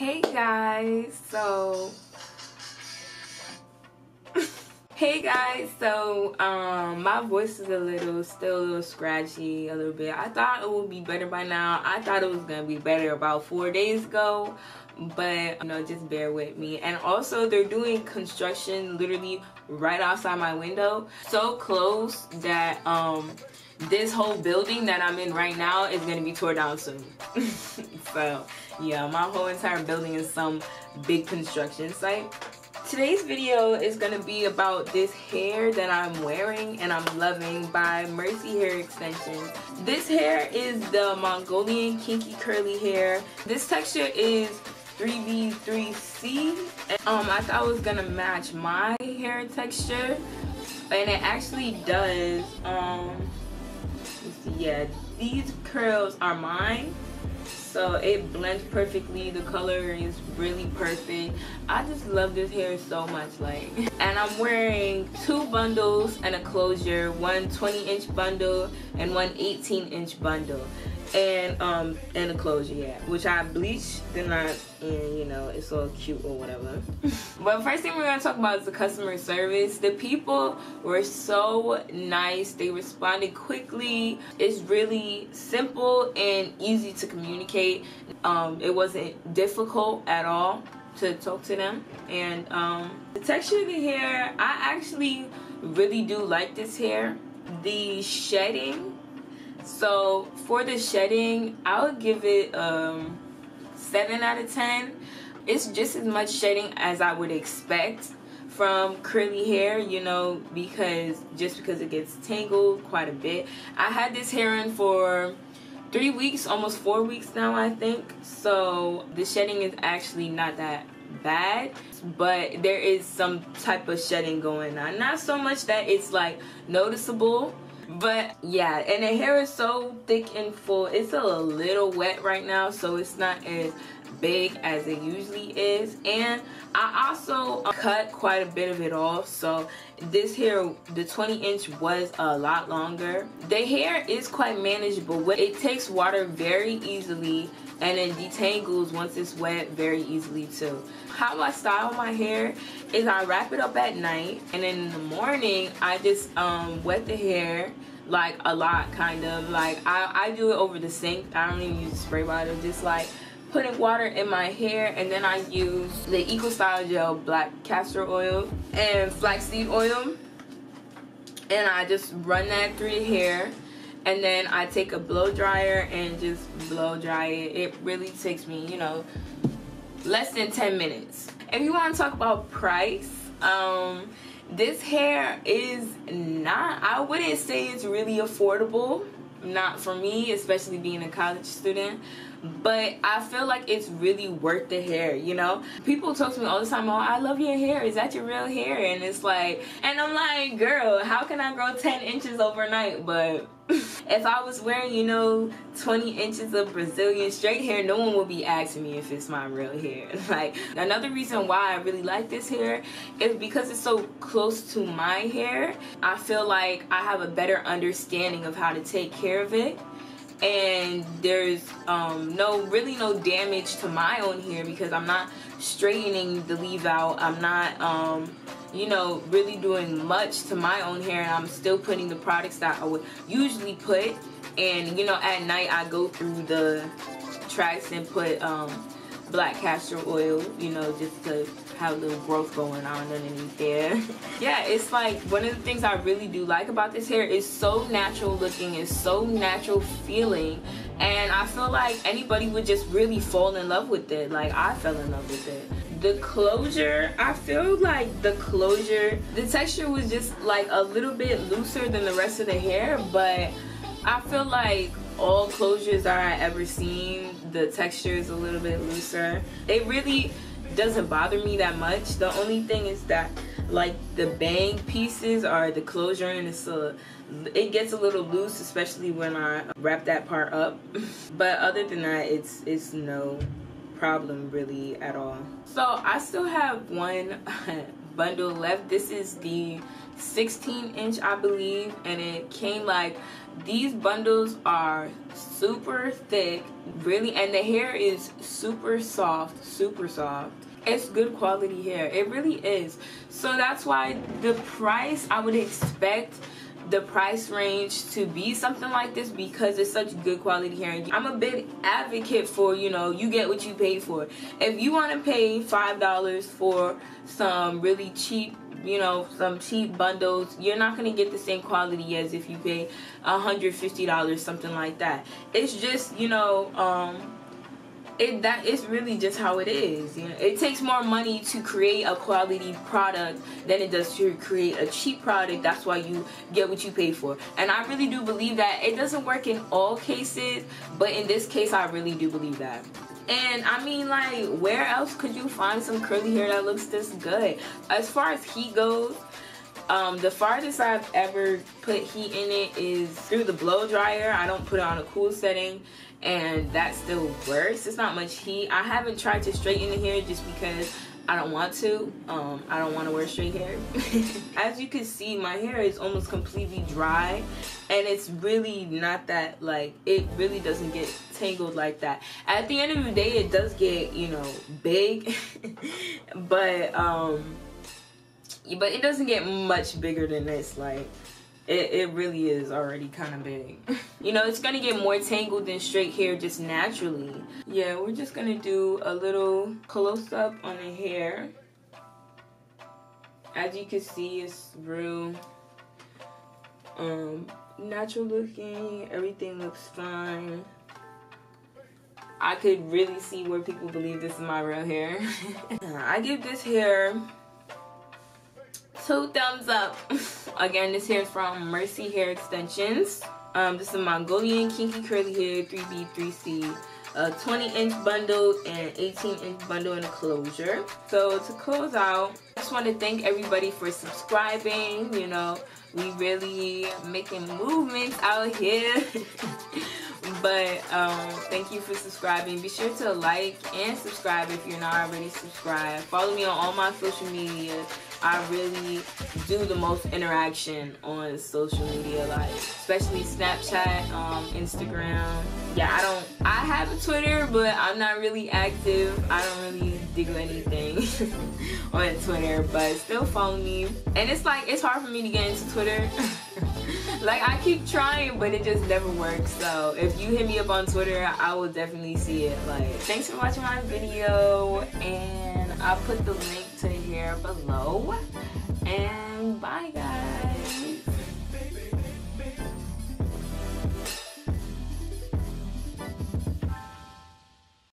Hey guys, so Hey guys, so um my voice is a little still a little scratchy a little bit. I thought it would be better by now. I thought it was gonna be better about four days ago, but you know, just bear with me. And also they're doing construction literally right outside my window. So close that um this whole building that I'm in right now is gonna be torn down soon. so yeah, my whole entire building is some big construction site. Today's video is to be about this hair that I'm wearing and I'm loving by Mercy Hair Extensions. This hair is the Mongolian Kinky Curly Hair. This texture is 3B3C. Um, I thought it was to match my hair texture and it actually does. Um, yeah, these curls are mine. So it blends perfectly. The color is really perfect. I just love this hair so much like and i'm wearing two bundles and a closure one 20 inch bundle and one 18 inch bundle and um and a closure yeah which i bleached then not and you know it's all cute or whatever. But first thing we're gonna talk about is the customer service. The people were so nice. They responded quickly. It's really simple and easy to communicate. Um it wasn't difficult at all to talk to them. And um the texture of the hair i actually really do like this hair. The shedding so for the shedding, I would give it um, 7 out of 10. It's just as much shedding as I would expect from curly hair, you know, because just because it gets tangled quite a bit. I had this hair in for three weeks, almost four weeks now, I think. So the shedding is actually not that bad but there is some type of shedding going on not so much that it's like noticeable but yeah and the hair is so thick and full. It's a little wet right now so it's not as big as it usually is. And I also cut quite a bit of it off. So this hair the 20 inch was a lot longer. The hair is quite manageable but it takes water very easily and it detangles once it's wet very easily too. How I style my hair is I wrap it up at night and then in the morning I just um, wet the hair like a lot kind of. Like I, I do it over the sink. I don't even use a spray bottle. Just like putting water in my hair and then I use the Eco Style Gel Black Castor Oil and Flaxseed Oil and I just run that through the hair and then I take a blow dryer and just blow dry it. It really takes me, you know, less than 10 minutes. If you want to talk about price, um, this hair is not, I wouldn't say it's really affordable. Not for me, especially being a college student but I feel like it's really worth the hair, you know? People talk to me all the time, oh, I love your hair. Is that your real hair? And it's like, and I'm like, girl, how can I grow 10 inches overnight? But if I was wearing, you know, 20 inches of Brazilian straight hair, no one would be asking me if it's my real hair. Like, another reason why I really like this hair is because it's so close to my hair. I feel like I have a better understanding of how to take care of it and there's um, no really no damage to my own hair because I'm not straightening the leave out. I'm not um, you know really doing much to my own hair. And I'm still putting the products that I would usually put. And you know at night I go through the tracks and put um, black castor oil you know just to have a little growth going on underneath there. yeah, it's like one of the things I really do like about this hair is so natural looking, it's so natural feeling. And I feel like anybody would just really fall in love with it. Like I fell in love with it. The closure, I feel like the closure, the texture was just like a little bit looser than the rest of the hair, but I feel like all closures that I ever seen, the texture is a little bit looser. It really doesn't bother me that much. The only thing is that like the bang pieces are the closure and it's a it gets a little loose especially when I wrap that part up but other than that it's it's no problem really at all so I still have one bundle left. This is the 16 inch, I believe, and it came like these bundles are super thick, really, and the hair is super soft, super soft. It's good quality hair. It really is. So that's why the price I would expect the price range to be something like this because it's such good quality hair. I'm a big advocate for, you know, you get what you pay for. If you want to pay $5 for some really cheap you know some cheap bundles you're not going to get the same quality as if you pay $150 something like that it's just you know um it that is really just how it is. You know, it takes more money to create a quality product than it does to create a cheap product. That's why you get what you pay for. And I really do believe that it doesn't work in all cases, but in this case, I really do believe that. And I mean, like, where else could you find some curly hair that looks this good? As far as heat goes, um, the farthest I've ever put heat in it is through the blow dryer. I don't put it on a cool setting and that still works. It's not much heat. I haven't tried to straighten the hair just because I don't want to. Um, I don't want to wear straight hair. As you can see, my hair is almost completely dry and it's really not that like it really doesn't get tangled like that. At the end of the day, it does get, you know, big, but um but it doesn't get much bigger than this like it, it really is already kind of big. you know, it's going to get more tangled than straight hair just naturally. Yeah, we're just going to do a little close-up on the hair. As you can see, it's real um, natural looking. Everything looks fine. I could really see where people believe this is my real hair. I give this hair two thumbs up. Again, this hair is from Mercy Hair Extensions. Um, this is Mongolian Kinky Curly Hair 3B, 3C. A 20 inch bundle and 18 inch bundle in a closure. So to close out, I just want to thank everybody for subscribing. You know, we really making movements out here. but um, thank you for subscribing. Be sure to like and subscribe if you're not already subscribed. Follow me on all my social media. I really do the most interaction on social media, like especially Snapchat, um, Instagram. Yeah, I don't. I have a Twitter, but I'm not really active. I don't really do anything on Twitter, but still follow me. And it's like it's hard for me to get into Twitter. like I keep trying, but it just never works. So if you hit me up on Twitter, I will definitely see it. Like, thanks for watching my video, and I'll put the link to here below. And bye, guys.